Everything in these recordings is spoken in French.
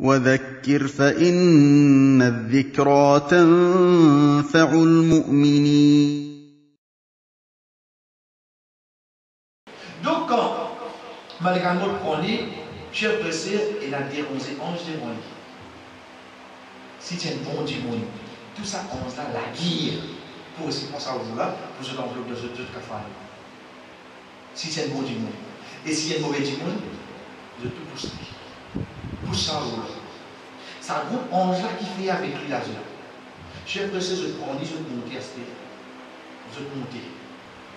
وذكر فإن الذكرى تنفع المؤمنين Donc, quand Malgré le prend chef pressé, il a dit 11 anges de monde. Si tu es un bon du monde, tout ça, on là, la guerre pour essayer de penser à vous là, pour se enveloppe de ce tout café. Si tu es un bon du monde. Et si tu es un mauvais du monde, de tout pour là. C'est un groupe ange là qui fait avec lui la zone. Chef pressé, je prends, je vais monter à ce Je vais monter.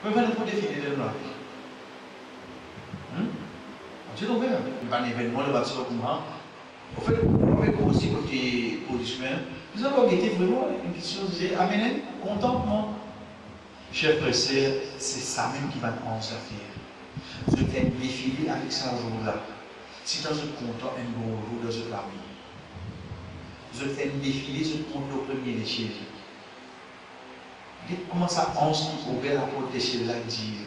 Mais allez pour définir le nom. C'est ouvert. Un événement, le bâtiment comme ça. En fait, avec aussi côté policeman, nous avons été vraiment une chose, j'ai amené contentement. Cher pressé, c'est ça même qui va nous faire. Je t'ai défilé avec ça jour-là. Si tu es content, un bon jour dans ce parmi. Je t'ai défilé, je compte au premier échelle. Comment ça, on qui ouvert la porte d'échelle là, dire?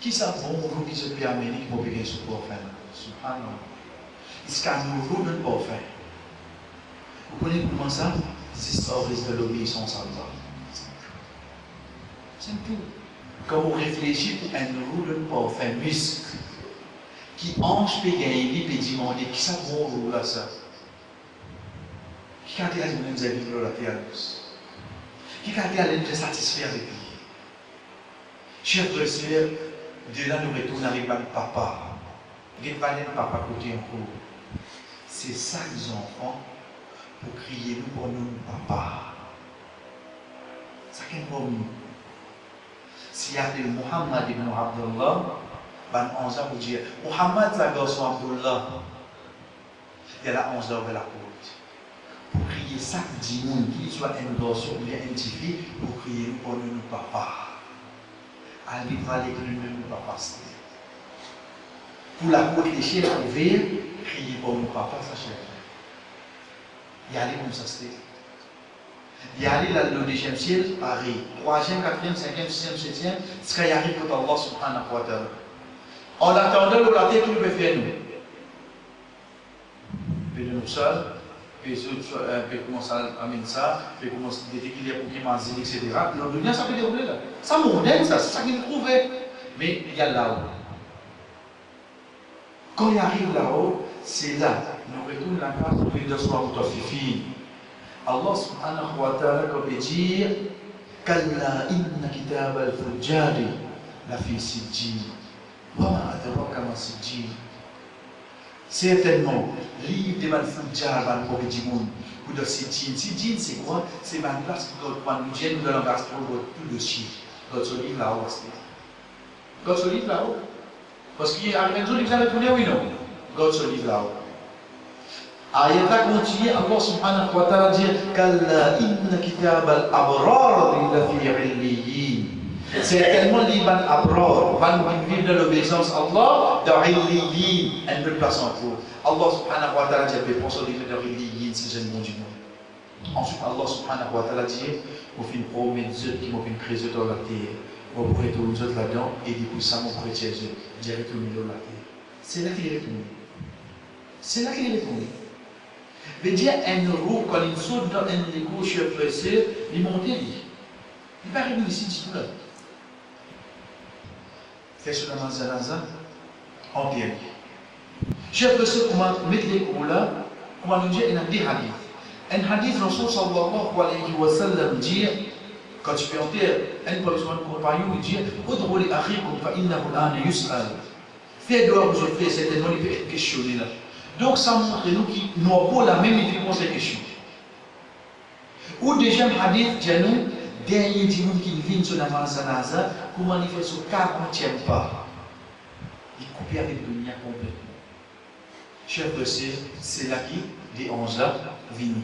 Qui ça bon nous qui se permet qui peut bien ce pour faire Subhanallah. Est-ce qu'à nous ne pas faire Vous connaissez comment ça? C'est histoire de l'obéissance à Allah. C'est tout. Quand vous réfléchissez pour un pas faire muscle qui ange peut demander qui ça bon vous là ça Qui a dit à nous vu la terre Qui a dit à nous satisfaire avec lui Chers frères de là, nous retournons avec papa. Nous papa côté en cours. C'est ça les enfants pour crier nous pour nous papa. Ça qu'est nous. Si y a Muhammad ibn Abdullah, ben 11 ans dire Muhammad la garçon Abdullah. Il a la 11 ans vers la porte. Pour crier ça, dit qui soit un garçon ou bien un petit fille, pour crier nous pour nous papa aller valer que nous ne pas passer. Pour la protéger, la ouvrir, crier pour nous papa, ça chef. Il y aller comme ça, c'était. Il y dans le deuxième ciel, pareil. Troisième, quatrième, cinquième, sixième, septième, ce qu'il y arrive pour Allah subhanahu wa ta'ala. Le laté, tout le faire nous. Puis nous puis autres, puis commencer à amener ça, puis commencer à pour qu'il m'azine, etc. Dans le dunia, ça peut dérouler là. Ça ça, c'est ça qu'il trouvait. Mais il y a là-haut. Quand il arrive là-haut, c'est là. Nous retournons la carte pour pour fifi. Allah subhanahu wa ta'ala, comme Kalla inna kitab al-fujjari la. Wa ma adraka ma sijjin. Certainement, livre de Ban Fujjar, Ban Kobe Djimoun, ou de Sijjin. Sijjin, c'est quoi? C'est ma place pour notre point de gêne ou de langage pour tout le chien. Votre ce livre là-haut, c'est. Votre ce livre là-haut? Parce qu'il y a un livre que vous avez tourné, oui, non Votre ce livre là-haut. Ayat là continue, Allah subhanahu wa ta'ala dit Kalla inna kitab al-abrar illa fi. Certainement, l'Iban Abrar va nous vivre de l'obéissance à Allah dans une cours. Allah subhanahu wa ta'ala dit. Ensuite, Allah dit une qui m'ont fait créer dans la terre. Vous pourrez tous les et du coup, ça m'a de la terre. C'est là qu'il est retourné. C'est là qu'il est retourné. Veut dire, un roue, quand il saute dans un chez pressé, il monte, il va arriver ici, tout là. Fait sur la zanaza, en pierre. Chers frères, comment mettre les mots là, comment nous dire, il y a des hadiths. Un hadith, Rasul sallallahu alayhi wa sallam dit, quand tu fais en terre, un policeman compagnon, il dit, Udrou li akhikum fa innahu l'an yus'al. Fais doigt vous offrir, certainement, il peut être questionné là. Donc ça montre nous qui n'ont pas la même réponse à la question. Ou deuxième hadith, dit nous, dernier dimanche qui vient sur la comment il fait ce 40e pas Il coupe avec le dunya complètement. Chers frères, c'est là qui, des 11 là, vini.